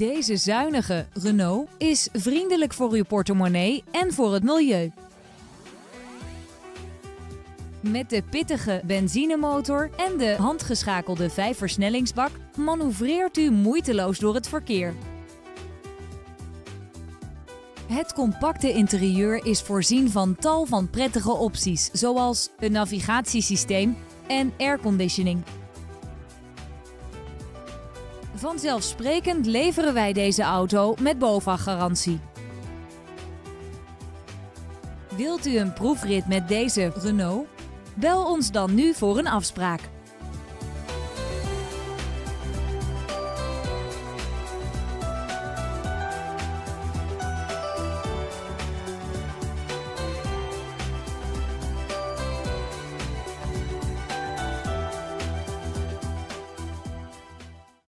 Deze zuinige Renault is vriendelijk voor uw portemonnee en voor het milieu. Met de pittige benzinemotor en de handgeschakelde vijfversnellingsbak manoeuvreert u moeiteloos door het verkeer. Het compacte interieur is voorzien van tal van prettige opties, zoals een navigatiesysteem en airconditioning. Vanzelfsprekend leveren wij deze auto met BOVAG-garantie. Wilt u een proefrit met deze Renault? Bel ons dan nu voor een afspraak.